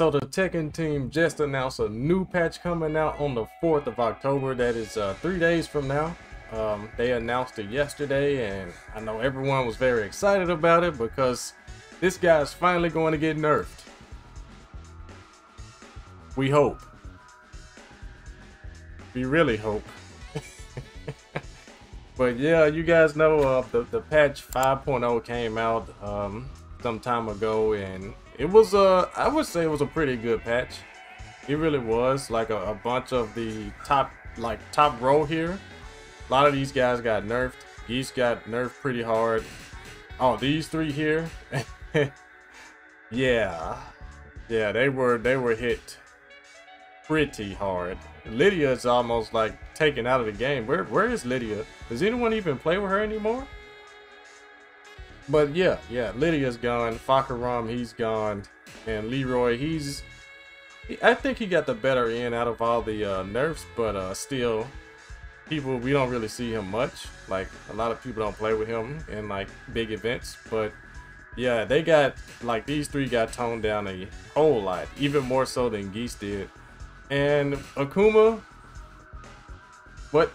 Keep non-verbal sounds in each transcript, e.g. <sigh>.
So the Tekken team just announced a new patch coming out on the 4th of October. That is uh, three days from now. Um, they announced it yesterday, and I know everyone was very excited about it because this guy is finally going to get nerfed. We hope. We really hope. <laughs> but yeah, you guys know uh, the, the patch 5.0 came out um, some time ago, and it was, uh, I would say it was a pretty good patch. It really was, like a, a bunch of the top, like top row here. A lot of these guys got nerfed. Geese got nerfed pretty hard. Oh, these three here. <laughs> yeah. Yeah, they were they were hit pretty hard. Lydia is almost like taken out of the game. Where where is Lydia? Does anyone even play with her anymore? But yeah, yeah, Lydia's gone. Fahkumram, he's gone. And Leroy, he's I think he got the better end out of all the uh, nerfs, but uh, still, people we don't really see him much. Like a lot of people don't play with him in like big events, but yeah, they got like these three got toned down a whole lot, even more so than Geese did. And Akuma, what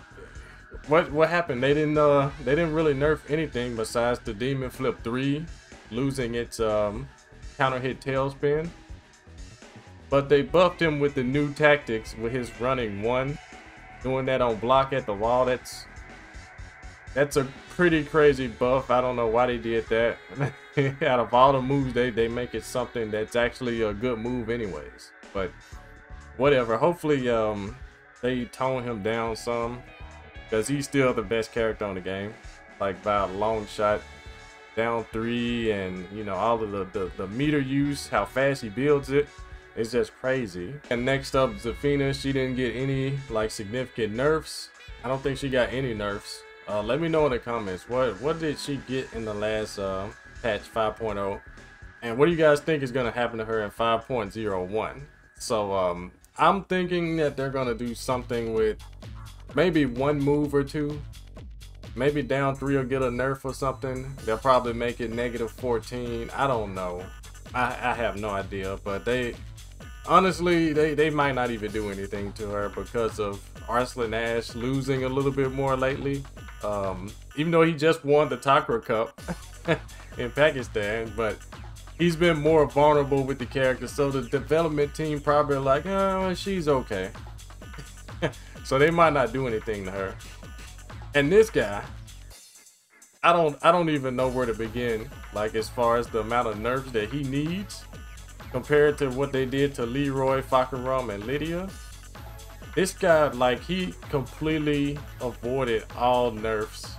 what what happened? They didn't uh they didn't really nerf anything besides the Demon Flip 3 losing its um counter hit tailspin. But they buffed him with the new tactics with his running one. Doing that on block at the wall, that's that's a pretty crazy buff. I don't know why they did that. <laughs> Out of all the moves, they, they make it something that's actually a good move anyways. But whatever. Hopefully, um, they tone him down some because he's still the best character on the game, like by a long shot. Down three, and you know all of the, the the meter use, how fast he builds it, it's just crazy. And next up, Zafina, she didn't get any like significant nerfs. I don't think she got any nerfs. Uh, let me know in the comments what what did she get in the last uh, patch 5.0, and what do you guys think is gonna happen to her in 5.01? So um, I'm thinking that they're gonna do something with maybe one move or two. Maybe down three will get a nerf or something. They'll probably make it negative 14. I don't know. I, I have no idea. But they, honestly, they, they might not even do anything to her because of Arslan Ash losing a little bit more lately. Um, even though he just won the Takraw Cup <laughs> in Pakistan, but he's been more vulnerable with the character. So the development team probably like, oh, she's okay. <laughs> so they might not do anything to her. And this guy, I don't, I don't even know where to begin. Like as far as the amount of nerfs that he needs compared to what they did to Leroy, Fahkumram, and Lydia. This guy, like, he completely avoided all nerfs.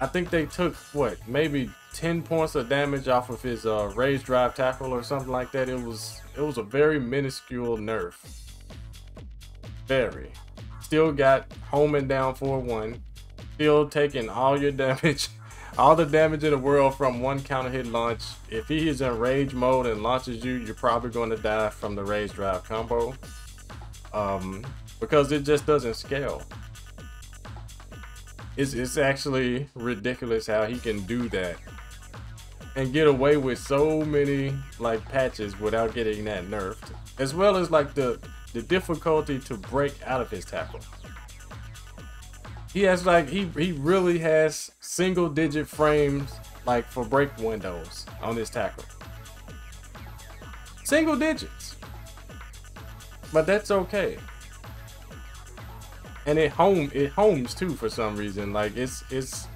I think they took, what, maybe 10 points of damage off of his uh, rage drive tackle or something like that. It was it was a very minuscule nerf. Very. Still got homing down for one. Still taking all your <laughs> damage, all the damage in the world from one counter hit launch. If he is in rage mode and launches you, you're probably going to die from the rage drive combo. Um, because it just doesn't scale. It's, it's actually ridiculous how he can do that and get away with so many like patches without getting that nerfed as well as like the the difficulty to break out of his tackle. He has like he he really has single digit frames like for break windows on his tackle. Single digits. But that's okay. And it home it homes too for some reason. Like it's it's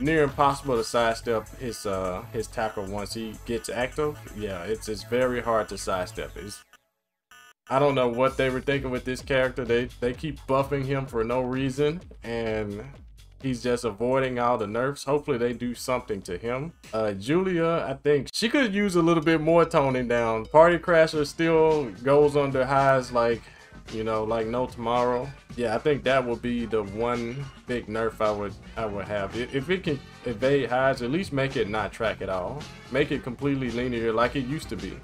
near impossible to sidestep his uh his tackle once he gets active. Yeah, it's it's very hard to sidestep. It's I don't know what they were thinking with this character. They they keep buffing him for no reason and he's just avoiding all the nerfs. Hopefully they do something to him. Uh, Julia, I think she could use a little bit more toning down. Party Crasher still goes under highs like you know, like no tomorrow. Yeah, I think that would be the one big nerf I would I would have. If it can evade highs, at least make it not track at all. Make it completely linear like it used to be.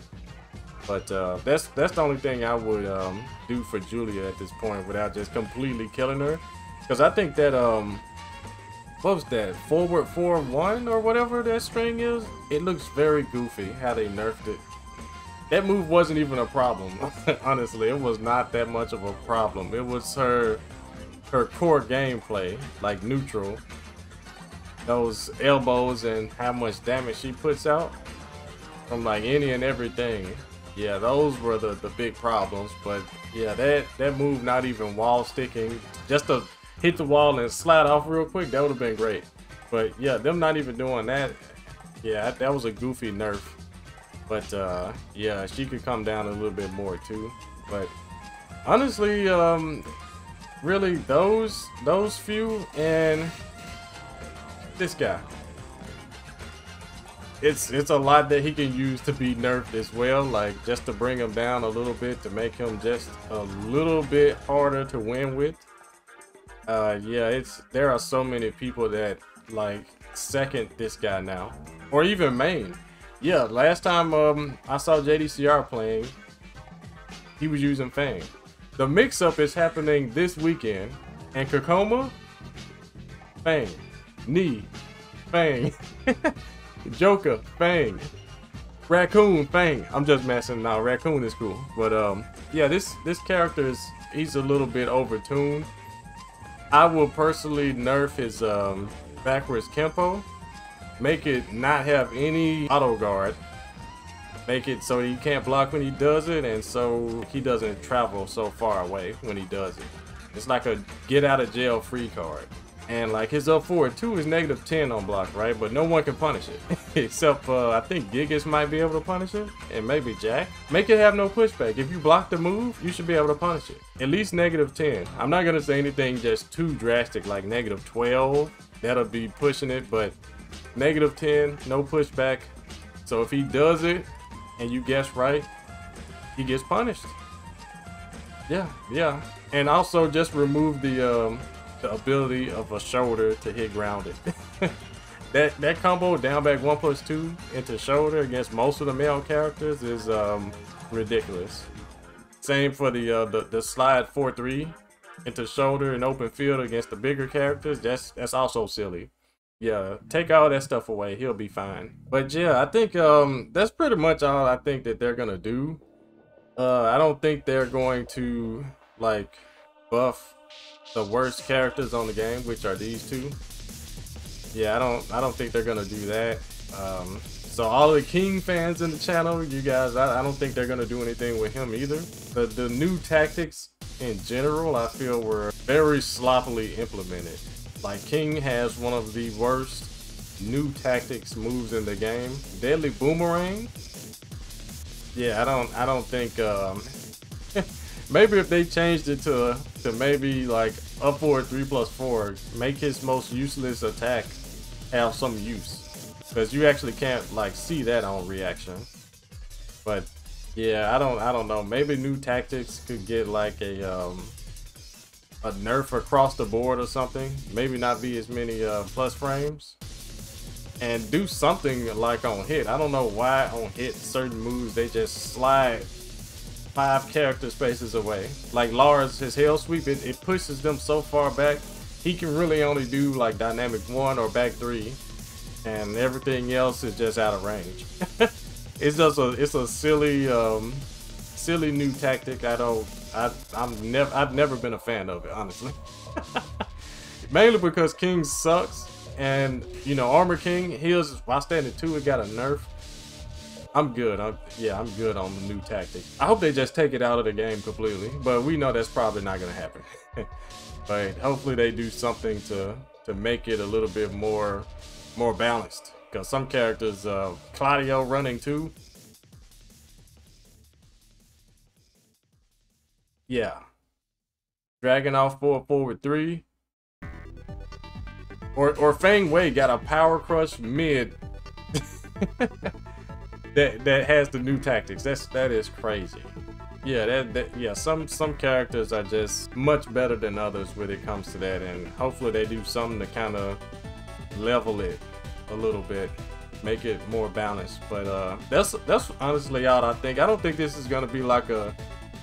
But uh, that's that's the only thing I would um, do for Julia at this point without just completely killing her. Because I think that um, what was that forward four one or whatever that string is? It looks very goofy how they nerfed it. that move wasn't even a problem. <laughs> Honestly, it was not that much of a problem. It was her her core gameplay, like neutral. Those elbows and how much damage she puts out from like any and everything. Yeah, those were the, the big problems. But yeah, that, that move not even wall sticking. Just to hit the wall and slide off real quick, that would have been great. But yeah, them not even doing that. Yeah, that was a goofy nerf. But uh, yeah, she could come down a little bit more too. But honestly, um, really those those few and this guy. It's it's a lot that he can use to be nerfed as well, like just to bring him down a little bit to make him just a little bit harder to win with. Uh, yeah, it's there are so many people that like second this guy now, or even main. Yeah, last time um I saw JDCR playing, he was using Feng. The mix-up is happening this weekend, and Kakoma, Feng, Knee, Feng, <laughs> Joker, Feng, Raccoon, Feng. I'm just messing now. Raccoon is cool, but um, yeah, this this character is he's a little bit overtuned. I will personally nerf his um backwards Kempo, make it not have any auto guard, make it so he can't block when he does it and so he doesn't travel so far away when he does it. It's like a get out of jail free card. And like his up forward two is negative 10 on block, right? But no one can punish it. <laughs> Except uh, I think Gigas might be able to punish it. And maybe Jack. Make it have no pushback. If you block the move, you should be able to punish it. At least negative 10. I'm not gonna say anything just too drastic like negative 12. That'll be pushing it, but negative 10, no pushback. So if he does it, and you guess right, he gets punished. Yeah, yeah. And also just remove the um, the ability of a shoulder to hit grounded. <laughs> that that combo down back one plus two into shoulder against most of the male characters is um, ridiculous. Same for the, uh, the the slide four three into shoulder and open field against the bigger characters. That's that's also silly yeah, take all that stuff away. He'll be fine. But yeah, I think um that's pretty much all I think that they're gonna do. Uh, I don't think they're going to like buff the worst characters on the game, which are these two. Yeah, I don't I don't think they're gonna do that. Um, so all the King fans in the channel, you guys, I, I don't think they're gonna do anything with him either. The the new tactics in general, I feel were very sloppily implemented. Like King has one of the worst new tactics moves in the game. Deadly Boomerang. Yeah, I don't I don't think um <laughs> maybe if they changed it to to maybe like up forward three plus four, make his most useless attack have some use. Because you actually can't like see that on reaction. But yeah, I don't I don't know. Maybe new tactics could get like a um a nerf across the board or something. Maybe not be as many uh, plus frames. And do something like on hit. I don't know why on hit certain moves they just slide five character spaces away. Like Lars, his hell sweep, it, it pushes them so far back. He can really only do like dynamic one or back three. And everything else is just out of range. <laughs> it's just a it's a silly um silly new tactic. I don't I, I'm never, I've never been a fan of it, honestly. <laughs> Mainly because King sucks, and you know Armor King heals while standing two. It got a nerf. I'm good. I'm, yeah, I'm good on the new tactic. I hope they just take it out of the game completely, but we know that's probably not gonna happen. <laughs> but hopefully they do something to to make it a little bit more more balanced. Because some characters, uh, Claudio running too, Yeah. Dragunov forward forward three. Or or Feng Wei got a power crush mid <laughs> that that has the new tactics. That's that is crazy. Yeah, that, that yeah, some some characters are just much better than others when it comes to that and hopefully they do something to kind of level it a little bit make it more balanced but uh that's that's honestly all i think i don't think this is gonna be like a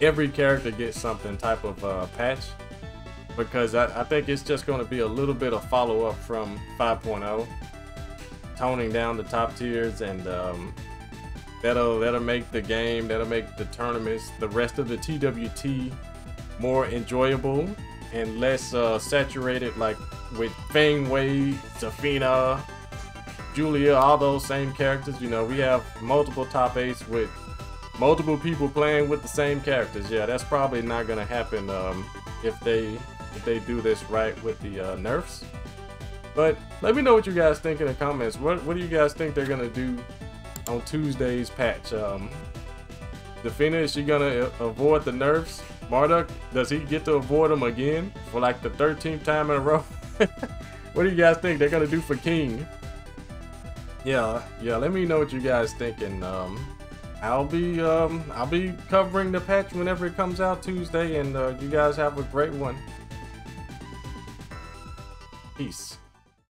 every character gets something type of uh, patch because I, I, think it's just going to be a little bit of follow-up from 5.0 toning down the top tiers and um, That'll that'll make the game, that'll make the tournaments, the rest of the TWT more enjoyable and less uh, saturated like with Feng Wei, Zafina, Julia, all those same characters. You know, we have multiple top eights with multiple people playing with the same characters. Yeah, that's probably not gonna happen um, if they if they do this right with the uh, nerfs. But let me know what you guys think in the comments. What what do you guys think they're gonna do on Tuesday's patch? Um, Zafina, is she gonna avoid the nerfs? Marduk, does he get to avoid them again for like the 13th time in a row? <laughs> what do you guys think they're gonna do for King? Yeah, yeah. Let me know what you guys think, and um, I'll be um, I'll be covering the patch whenever it comes out Tuesday, and uh, you guys have a great one. Peace.